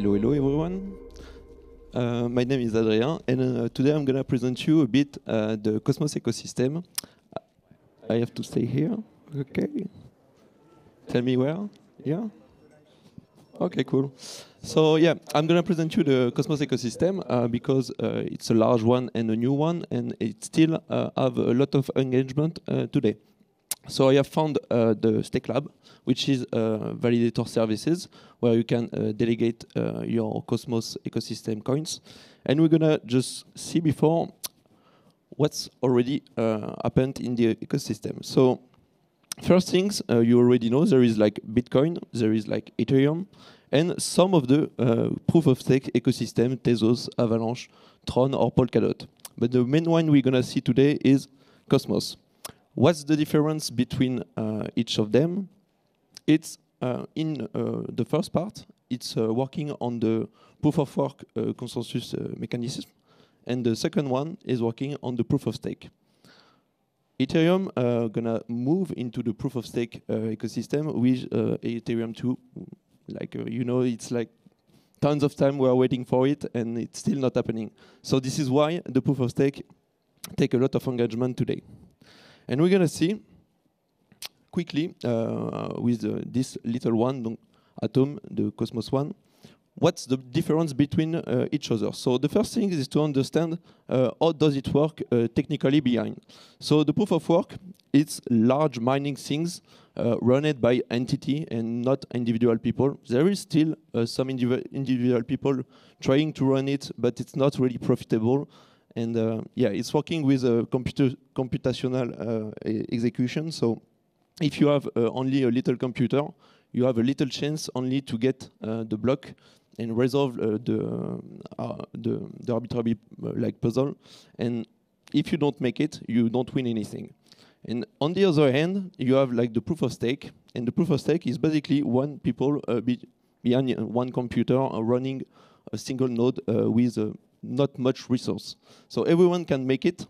Hello, hello, everyone. Uh, my name is Adrien, and uh, today I'm going to present you a bit uh, the Cosmos ecosystem. I have to stay here. Okay. Tell me where. Yeah. Okay, cool. So yeah, I'm going to present you the Cosmos ecosystem uh, because uh, it's a large one and a new one, and it still uh, have a lot of engagement today. So I have found uh, the Stake Lab, which is uh, validator services where you can uh, delegate uh, your Cosmos ecosystem coins. And we're gonna just see before what's already uh, happened in the ecosystem. So first things uh, you already know, there is like Bitcoin, there is like Ethereum, and some of the proof of stake ecosystem, Tezos, Avalanche, Tron, or Polkadot. But the main one we're gonna see today is Cosmos. What's the difference between uh, each of them? It's uh, in uh, the first part, it's working on the proof of work consensus mechanism, and the second one is working on the proof of stake. Ethereum uh, gonna move into the proof of stake uh, ecosystem with uh, Ethereum 2. Like you know, it's like tons of time we are waiting for it, and it's still not happening. So this is why the proof of stake take a lot of engagement today. And we're going to see quickly uh, with uh, this little one, Atom, the Cosmos one, what's the difference between uh, each other. So the first thing is to understand uh, how does it work uh, technically behind. So the proof of work, it's large mining things uh, run it by entity and not individual people. There is still some indiv individual people trying to run it, but it's not really profitable. And uh, yeah, it's working with a computer computational uh, execution. So if you have uh, only a little computer, you have a little chance only to get the block and resolve the, the, the arbitrary like puzzle. And if you don't make it, you don't win anything. And on the other hand, you have like the proof of stake, and the proof of stake is basically one people uh, be behind one computer uh, running a single node uh, with not much resource. So everyone can make it,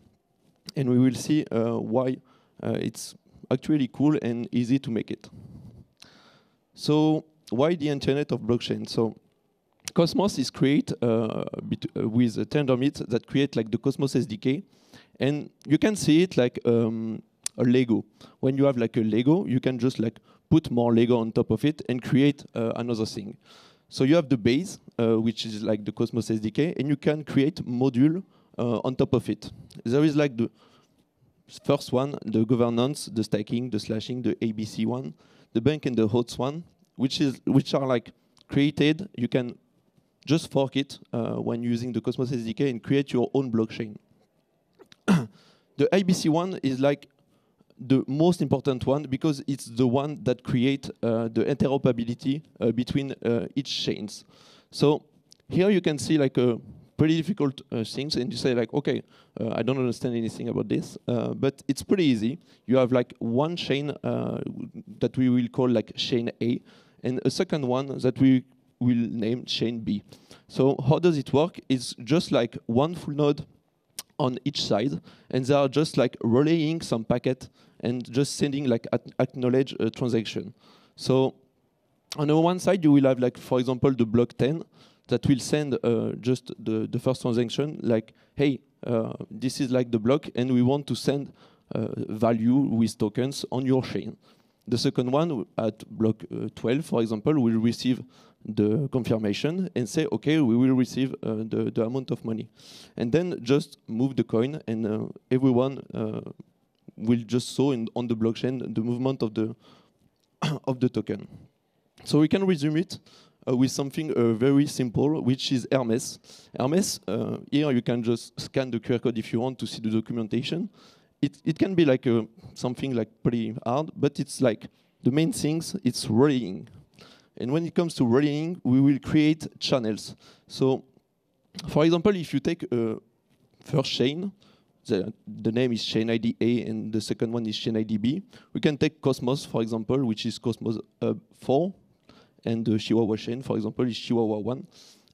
and we will see uh, why uh, it's actually cool and easy to make it. So why the Internet of Blockchain? So Cosmos is created uh, with a Tendermint that create like the Cosmos SDK, and you can see it like um, a Lego. When you have like a Lego, you can just like put more Lego on top of it and create uh, another thing. So you have the base, uh, which is like the Cosmos SDK, and you can create module uh, on top of it. There is like the first one, the governance, the staking, the slashing, the IBC one, the bank and the host one, which is which are like created. You can just fork it uh, when using the Cosmos SDK and create your own blockchain. the IBC one is like the most important one because it's the one that create uh, the interoperability uh, between uh, each chains. So here you can see like a pretty difficult uh, things and you say like, okay, uh, I don't understand anything about this, but it's pretty easy. You have like one chain that we will call like chain A and a second one that we will name chain B. So how does it work? It's just like one full node on each side, and they are just like relaying some packet and just sending like acknowledge a transaction. So on the one side, you will have like, for example, the block 10 that will send uh, just the, the first transaction like, hey, uh, this is like the block and we want to send uh, value with tokens on your chain. The second one at block uh, 12, for example, will receive the confirmation and say, okay, we will receive uh, the, the amount of money. And then just move the coin and uh, everyone will just show in, on the blockchain the movement of the of the token. So we can resume it uh, with something uh, very simple, which is Hermes. Hermes, uh, here you can just scan the QR code if you want to see the documentation. It, it can be like a, something like pretty hard, but it's like the main things, it's relaying. And when it comes to relaying, we will create channels. So, for example, if you take a first chain, the, the name is chain ID A and the second one is chain ID B. We can take Cosmos, for example, which is Cosmos uh, 4, and the Chihuahua chain, for example, is Chihuahua 1.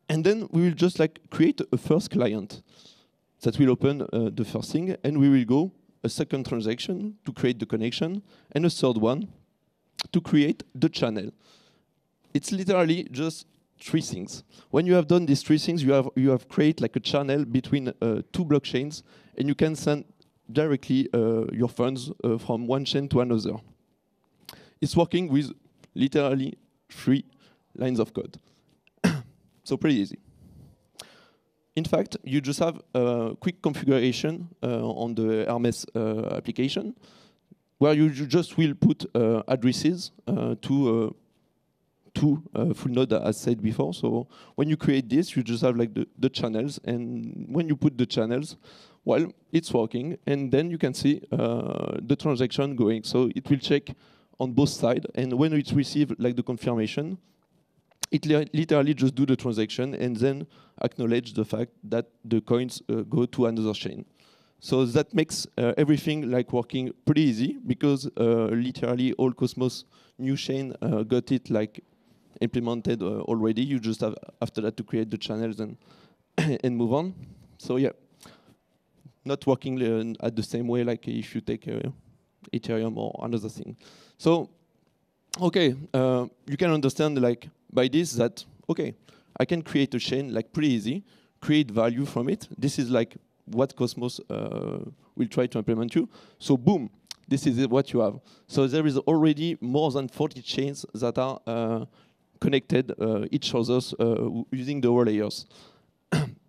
And then we will just like create a first client that will open uh, the first thing, and we will go a second transaction to create the connection, and a third one to create the channel. It's literally just three things. When you have done these three things, you have you have created like a channel between uh, two blockchains, and you can send directly uh, your funds uh, from one chain to another. It's working with literally three lines of code. so pretty easy. In fact, you just have a quick configuration uh, on the Hermes application, where you, just will put addresses to two uh, full node as said before. So when you create this, you just have like the, the channels, and when you put the channels, well, it's working, and then you can see uh, the transaction going. So it will check on both sides, and when it receives like the confirmation, it li literally just do the transaction and then acknowledge the fact that the coins uh, go to another chain. So that makes uh, everything like working pretty easy because uh, literally all Cosmos new chain uh, got it like implemented uh, already. You just have after that to create the channels and and move on. So yeah, not working uh, at the same way like if you take uh, Ethereum or another thing. So okay, you can understand like by this that okay, I can create a chain like pretty easy, create value from it. This is like what Cosmos uh, will try to implement you. So boom, this is what you have. So there is already more than 40 chains that are uh, connected uh, each others uh, using the layers.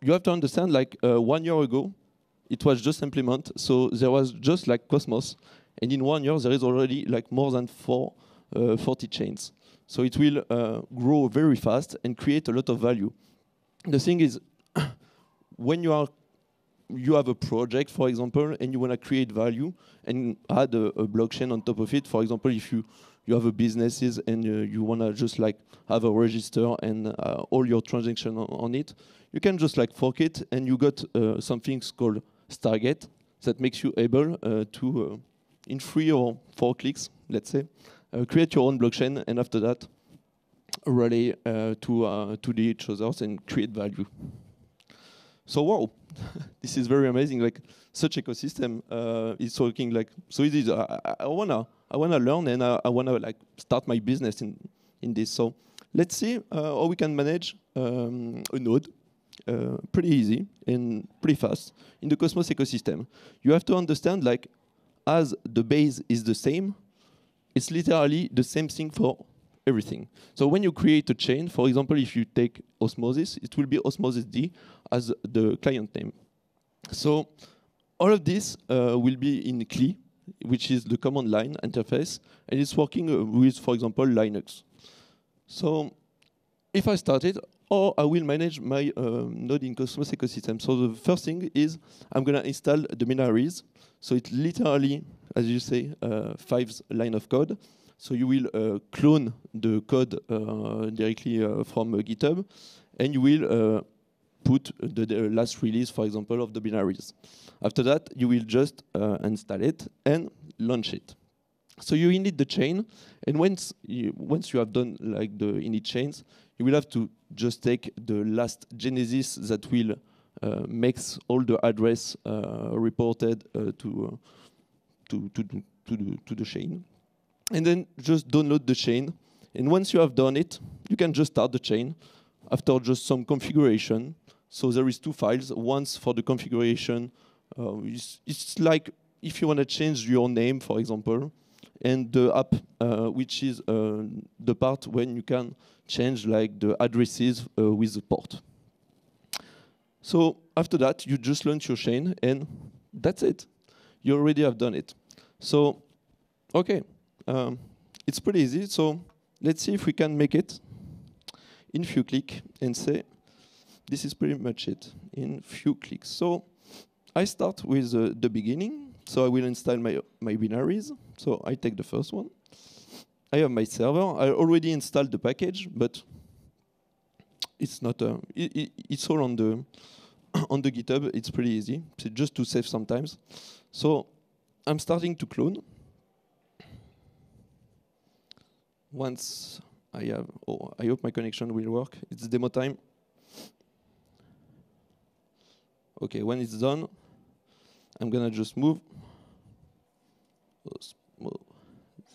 you have to understand, like uh, one year ago, it was just implement, so there was just like Cosmos, and in one year there is already like more than four, 40 chains. So it will uh, grow very fast and create a lot of value. The thing is, when you are you have a project, for example, and you want to create value and add a, a, blockchain on top of it. For example, if you you have a businesses and uh, you want to just like have a register and uh, all your transaction on, it, you can just like fork it and you got uh, something called Stargate that makes you able uh, to, uh, in three or four clicks, let's say, uh, create your own blockchain and after that, relay to, to the each others and create value. So wow, this is very amazing. Like such ecosystem is working like so easy. I, I, wanna I wanna learn and I, I, wanna like start my business in in this. So let's see uh, how we can manage um, a node. Uh, pretty easy and pretty fast in the Cosmos ecosystem. You have to understand like as the base is the same, it's literally the same thing for everything. So when you create a chain, for example, if you take Osmosis, it will be osmosisd as the client name. So all of this uh, will be in CLI, which is the command line interface, and it's working uh, with, for example, Linux. So if I start it, or I will manage my um, node in Cosmos ecosystem. So the first thing is I'm going to install the binaries. So it literally, as you say, uh, five line of code. So you will uh, clone the code uh, directly uh, from uh, GitHub, and you will put the, the, last release, for example, of the binaries. After that, you will just install it and launch it. So you init the chain, and once you, once you have done like the init chains, you will have to just take the last genesis that will uh, makes all the address uh, reported uh, to, to, to, to, the, to the chain. And then just download the chain. And once you have done it, you can just start the chain after just some configuration. So there is two files. Once for the configuration, uh, it's, it's, like if you want to change your name, for example, and the app, uh, which is uh, the part when you can change like the addresses uh, with the port. So after that, you just launch your chain, and that's it. You already have done it. So, okay, um, it's pretty easy. So let's see if we can make it in few clicks and say, this is pretty much it in few clicks. So I start with uh, the beginning. So I will install my, my binaries. So I take the first one. I have my server. I already installed the package, but it's not. It, it, it's all on the on the GitHub. It's pretty easy. So just to save sometimes. So I'm starting to clone. Once I have, oh, I hope my connection will work. It's demo time. Okay, when it's done, I'm gonna just move,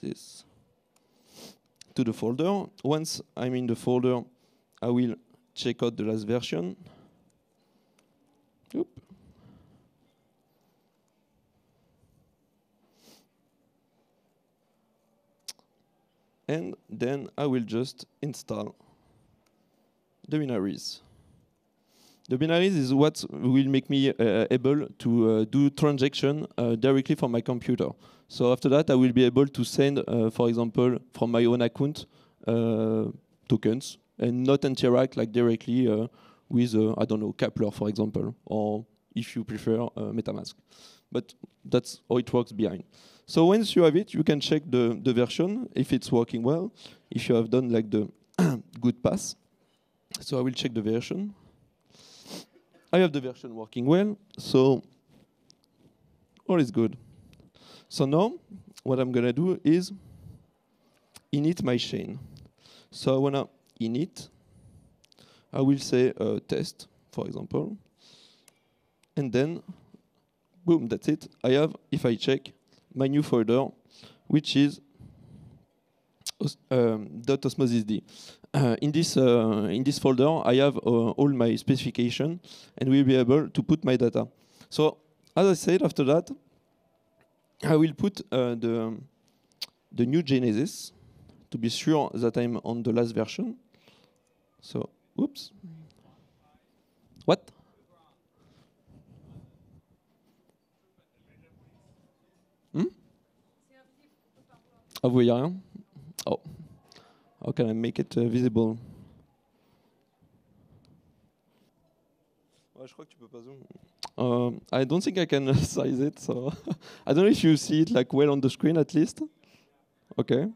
this to the folder. Once I'm in the folder, I will check out the last version. And then I will just install the binaries. The binaries is what will make me uh, able to uh, do transaction uh, directly from my computer. So after that, I will be able to send, uh, for example, from my own account, uh, tokens and not interact like directly uh, with, I don't know, Keplr, for example, or if you prefer, MetaMask. But that's how it works behind. So once you have it, you can check the, the version, if it's working well, if you have done like the good pass. So I will check the version. I have the version working well, so all is good. So now, what I'm gonna do is init my chain. So I wanna init, I will say uh, test, for example, and then, boom, that's it. I have, if I check, my new folder, which is um, .osmosisd. Uh, in this uh, in this folder, I have uh, all my specification, and we'll be able to put my data. So as I said, after that, I will put uh, the the new Genesis to be sure that I'm on the last version. So, oops. What? Hmm? Vous voyez rien? Oh. How can I make it uh, visible? Ouais, je crois que tu peux pas zoom. Um, I don't think I can size it, so I don't know if you see it like well on the screen at least. Okay.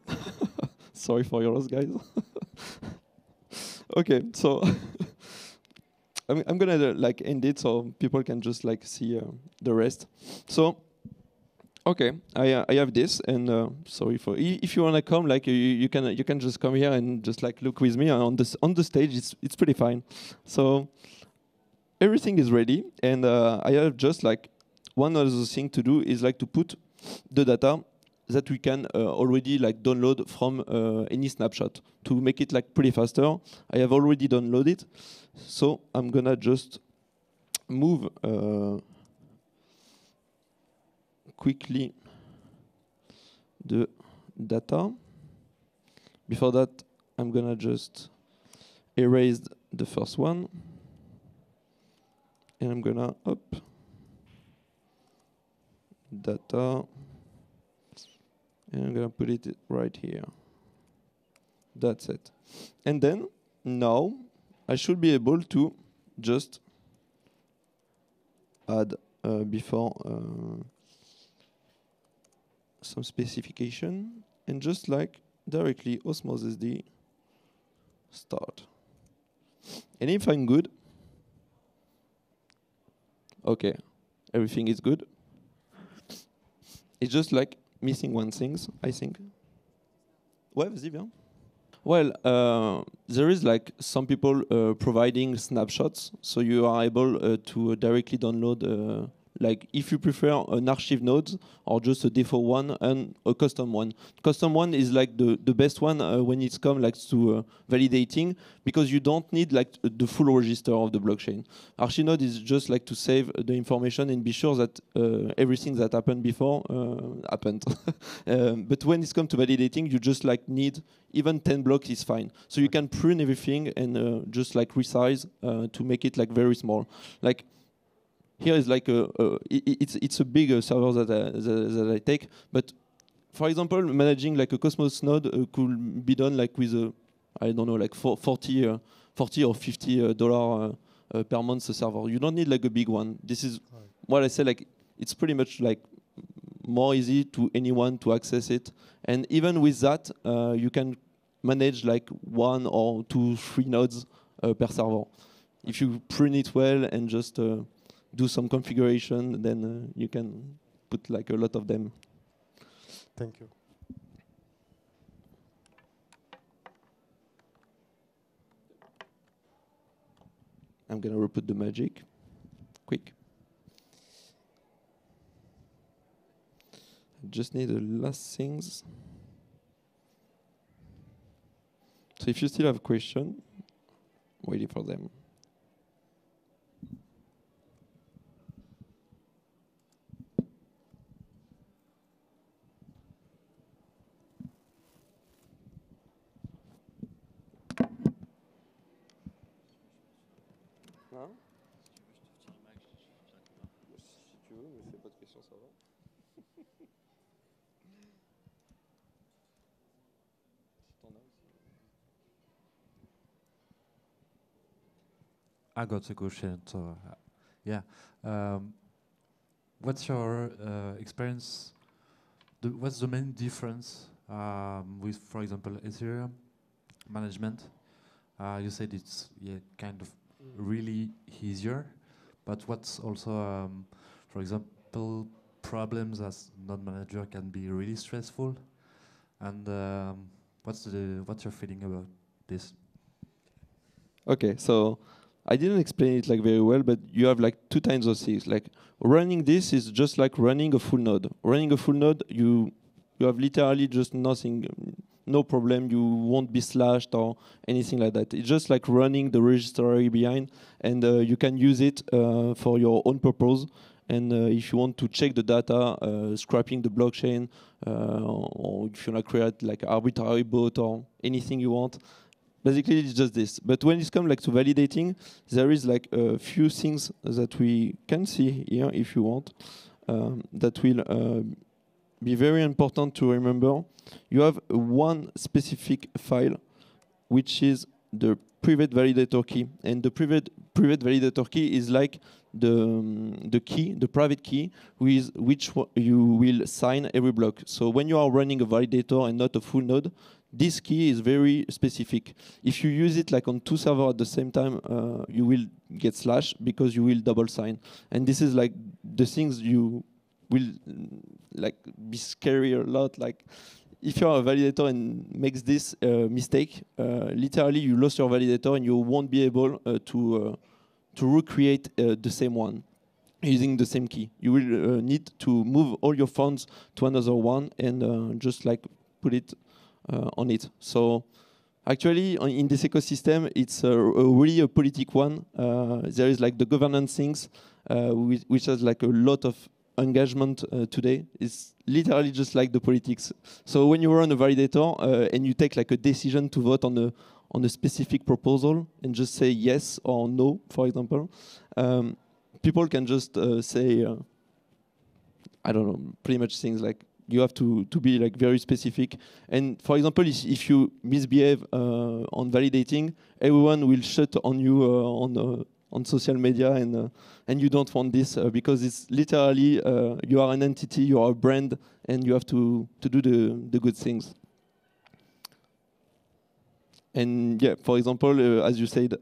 Sorry for your loss, guys. okay, so I'm, I'm gonna like end it so people can just like see uh, the rest. So Okay, I uh, I have this, and uh, sorry for if you wanna come, like you, you can you can just come here and just like look with me on this on the stage. It's it's pretty fine. So everything is ready, and uh, I have just like one other thing to do is like to put the data that we can uh, already like download from uh, any snapshot to make it like pretty faster. I have already downloaded, so I'm gonna just move. Quickly the data. Before that, I'm gonna just erase the first one. And I'm gonna up data and I'm gonna put it right here. That's it. And then now I should be able to just add uh, before uh, some specification and just like directly osmosisd start. And if I'm good, okay, everything is good. It's just like missing one thing, I think. Ouais, vas-y. Well, uh, there is like some people uh, providing snapshots, so you are able uh, to directly download uh, like if you prefer an archive node or just a default one and a custom one. Custom one is like the, the best one uh, when it's come like to uh, validating because you don't need like the full register of the blockchain. Archive node is just like to save the information and be sure that uh, everything that happened before uh, happened. um, but when it's come to validating, you just like need even 10 blocks is fine. So you can prune everything and uh, just like resize uh, to make it like very small. Like here is like a, a it's it's a big server that I, that, that I take, but for example, managing like a Cosmos node uh, could be done like with a I don't know like 40, uh, 40 or 50 uh, dollar uh, uh, per month server. You don't need like a big one. This is right. what I say. Like it's pretty much like more easy to anyone to access it. And even with that, uh, you can manage like one or two, three nodes per server. If you prune it well and just do some configuration, then uh, you can put like a lot of them. Thank you. I'm gonna repeat the magic, quick. I just need the last things. So if you still have a question, waiting for them. I got a question. So, uh, yeah, um, what's your uh, experience? The, what's the main difference um, with, for example, Ethereum management? Uh, you said it's yeah kind of really easier, but what's also, um, for example, problems as node manager can be really stressful, and um, what's the what's your feeling about this? Okay, so I didn't explain it like very well, but you have like two kinds of things. Like running this is just like running a full node. Running a full node, you you have literally just nothing, no problem. You won't be slashed or anything like that. It's just like running the registry behind, and uh, you can use it uh, for your own purpose. And uh, if you want to check the data, uh, scrapping the blockchain, uh, or if you want to create like arbitrary bot or anything you want, basically it's just this. But when it comes like to validating, there is like a few things that we can see here if you want um, that will uh, be very important to remember. You have one specific file which is the private validator key, and the private private validator key is like the um, the key, the private key, with which you will sign every block. So when you are running a validator and not a full node, this key is very specific. If you use it like on two servers at the same time, uh, you will get slash because you will double sign. And this is like the things you will like be scary a lot. Like if you're a validator and makes this uh, mistake, uh, literally you lost your validator and you won't be able uh, to uh, to recreate uh, the same one using the same key. You will need to move all your funds to another one and just like put it on it. So actually in this ecosystem it's a, a really a politic one. Uh, there is like the governance things uh, which, which, has like a lot of engagement uh, today. It's literally just like the politics. So when you run a validator uh, and you take like a decision to vote on a on a specific proposal and just say yes or no for example um, people can just uh, say i don't know pretty much things like you have to, to be like very specific. And for example, if you misbehave uh, on validating, everyone will shut on you uh, on uh, on social media, and uh, and you don't want this uh, because it's literally uh, you are an entity, you are a brand, and you have to to do the the good things. And yeah, for example, as you said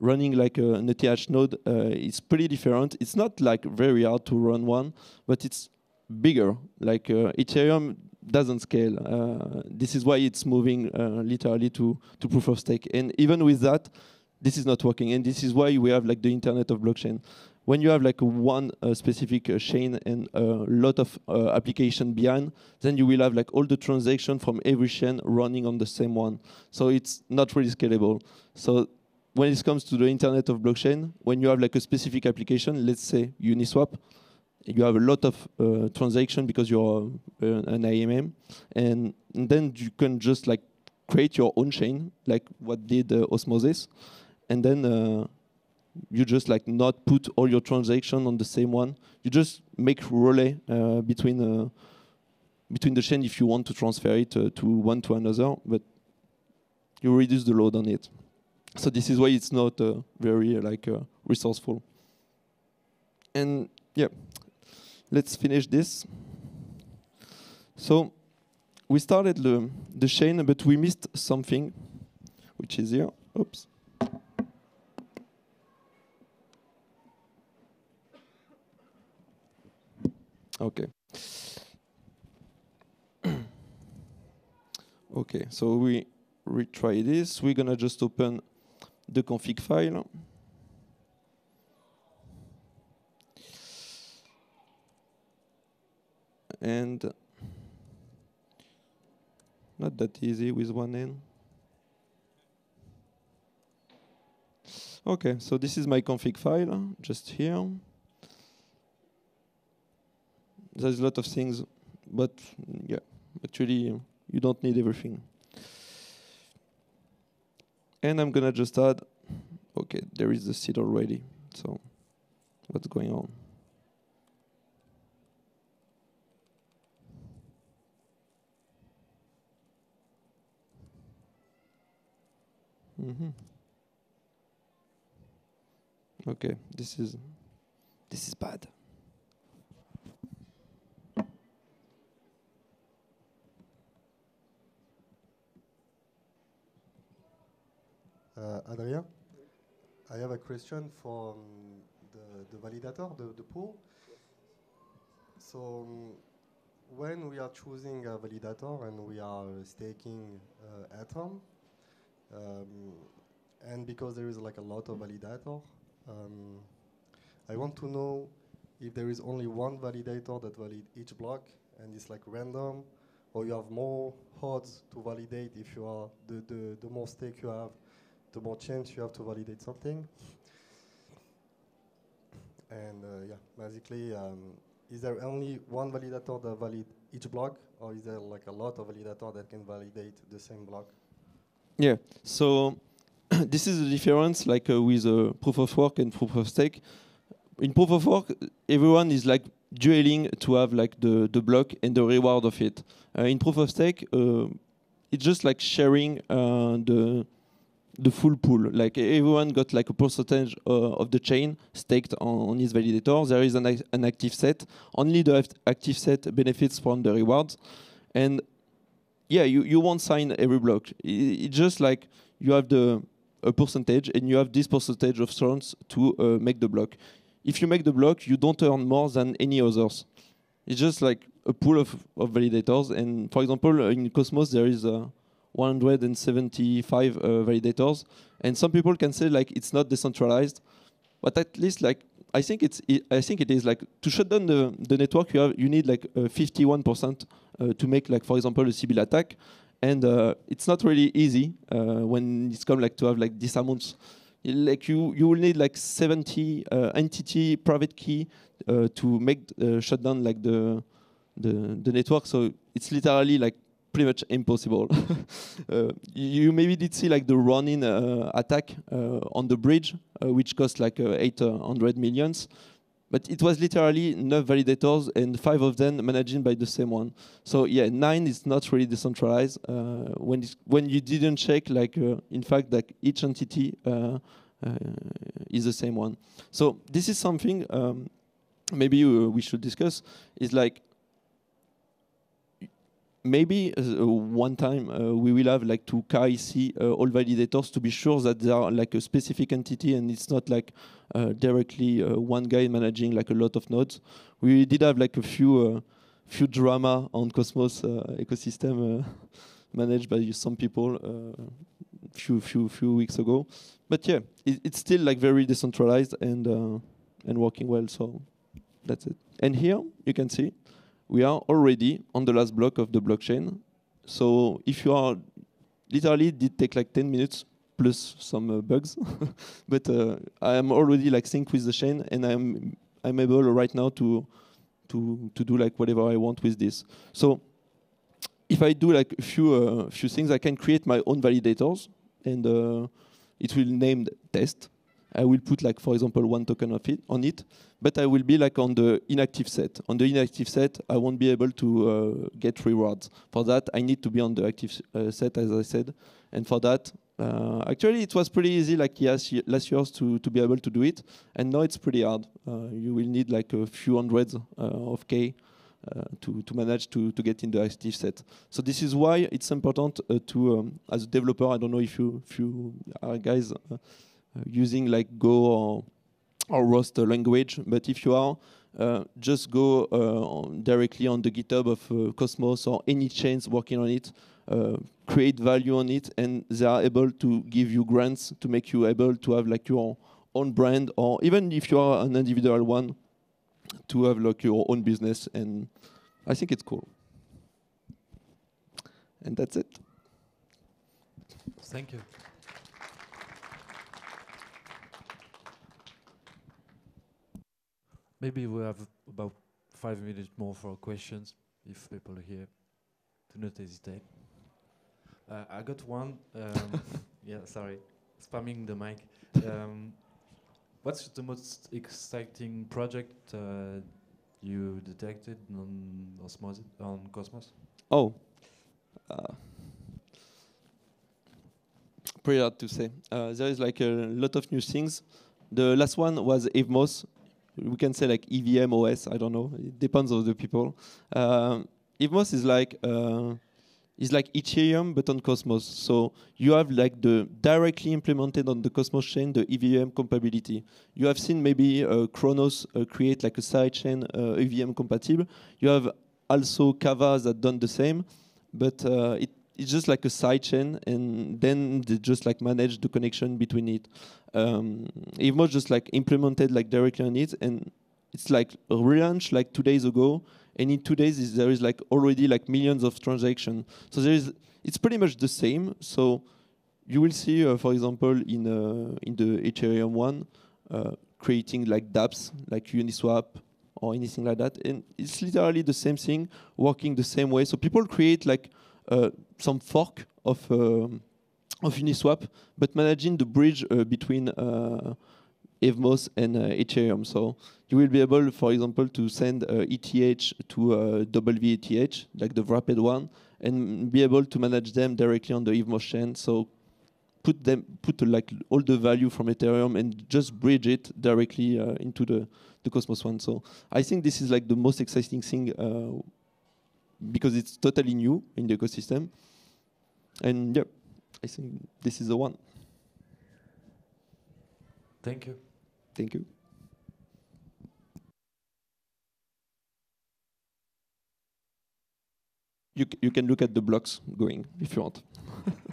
running like a, an ETH node is pretty different. It's not like very hard to run one, but it's bigger. Like uh, Ethereum doesn't scale. Uh, this is why it's moving uh, literally to, to proof of stake. And even with that, this is not working. And this is why we have like the internet of blockchain. When you have like one uh, specific uh, chain and a lot of uh, application behind, then you will have like all the transaction from every chain running on the same one. So it's not really scalable. So when it comes to the internet of blockchain, when you have like a specific application, let's say Uniswap, you have a lot of uh, transaction because you're uh, an AMM, and, and, then you can just like create your own chain, like what did uh, Osmosis, and then uh, you just like not put all your transaction on the same one. You just make relay uh, between uh, between the chain if you want to transfer it to one to another, but you reduce the load on it. So this is why it's not very like resourceful. And yeah, let's finish this. So we started the, the chain, but we missed something, which is here. Oops. Okay. okay, so we retry this. We're gonna just open the config file. and not that easy with one end. Okay, so this is my config file, just here. There's a lot of things, but yeah, actually you don't need everything. And I'm gonna just add, okay, there is the seed already, so what's going on? Mm-hmm. Okay, this is this is bad. Uh, Adrien, I have a question for um, the, the validator, the, the pool. So um, when we are choosing a validator and we are staking uh, Atom, um, and because there is like a lot of validator, um, I want to know if there is only one validator that valid each block and it's like random, or you have more odds to validate if you are the, the, the more stake you have, the more chance you have to validate something. And uh, yeah, basically, um, is there only one validator that valid each block, or is there like a lot of validator that can validate the same block? Yeah. So this is the difference, like uh, with uh, proof of work and proof of stake. In proof of work, everyone is like dueling to have like the the block and the reward of it. Uh, in proof of stake, uh, it's just like sharing uh, the the full pool. Like everyone got like a percentage uh, of the chain staked on, on his validator. There is an, an active set. Only the active set benefits from the rewards, and yeah, you, you won't sign every block. It's just like you have the a percentage and you have this percentage of chance to uh, make the block. If you make the block, you don't earn more than any others. It's just like a pool of, of validators. And for example, uh, in Cosmos, there is uh, 175 uh, validators. And some people can say like it's not decentralized, but at least like I think it's I I think it is like to shut down the, the network. You have you need like uh, 51% uh, to make like for example a Sybil attack, and uh, it's not really easy uh, when it's come like to have like this amounts. Like you you will need like 70 uh, entity private key uh, to make uh, shut down like the the the network. So it's literally like pretty much impossible. uh, you maybe did see like the Ronin uh, attack uh, on the bridge, uh, which cost like uh, 800 millions. But it was literally nine validators and five of them managing by the same one. So yeah, nine is not really decentralized. Uh, when when you didn't check, like uh, in fact, like each entity uh, uh, is the same one. So this is something um, maybe uh, we should discuss. Is like maybe uh, one time uh, we will have like to KYC uh, all validators to be sure that they are like a specific entity and it's not like uh, directly uh, one guy managing like a lot of nodes. We did have like a few uh, few drama on Cosmos ecosystem managed by some people few few few weeks ago. But yeah, it, it's still like very decentralized and and working well. So that's it. And here you can see we are already on the last block of the blockchain. So if you are literally it did take like 10 minutes plus some uh, bugs, but uh, I am already like sync with the chain and I'm I'm able right now to to to do like whatever I want with this. So if I do like a few uh, few things, I can create my own validators and uh, it will named test. I will put like for example one token of it on it, but I will be like on the inactive set. On the inactive set, I won't be able to uh, get rewards. For that, I need to be on the active uh, set, as I said, and for that, uh, actually, it was pretty easy like yes, last years to to be able to do it, and now it's pretty hard. Uh, you will need like a few hundreds uh, of k. Uh, to, to manage to, to get in the active set. So this is why it's important uh, to, um, as a developer, I don't know if you, if you are guys uh, using like Go or, or Rust uh, language, but if you are, uh, just go uh, directly on the GitHub of uh, Cosmos or any chains working on it, uh, create value on it, and they are able to give you grants to make you able to have like your own brand, or even if you are an individual one, to have like your own business. And I think it's cool. And that's it. Thank you. Maybe we have about five minutes more for questions if people are here. Do not hesitate. Uh, I got one. Um, yeah, sorry, spamming the mic. Um, what's the most exciting project uh, you detected on Osmosis on Cosmos? Oh, uh, pretty hard to say. Uh, there is like a lot of new things. The last one was Evmos. We can say like EVM OS. I don't know. It depends on the people. Um, Evmos is like uh, is like Ethereum but on Cosmos. So you have like the directly implemented on the Cosmos chain the EVM compatibility. You have seen maybe uh, Cronos uh, create like a sidechain uh, EVM compatible. You have also Kava that done the same, but uh, it, it's just like a side chain, and then they just like manage the connection between it. Um, Evmos just like implemented like directly on it, and it's like a relaunch like two days ago, and in two days is, there is like already like millions of transactions. So there is it's pretty much the same. So you will see, uh, for example, in uh, in the Ethereum one, uh, creating like dApps like Uniswap or anything like that, and it's literally the same thing, working the same way. So people create like uh, some fork of um, of Uniswap, but managing the bridge uh, between uh, Evmos and uh, Ethereum. So you will be able, for example, to send ETH to WETH, like the wrapped one, and be able to manage them directly on the Evmos chain. So put them, put like all the value from Ethereum and just bridge it directly uh, into the, the Cosmos one. So I think this is like the most exciting thing uh, because it's totally new in the ecosystem. And yeah, I think this is the one. Thank you. Thank you. You, c- you can look at the blocks going if you want.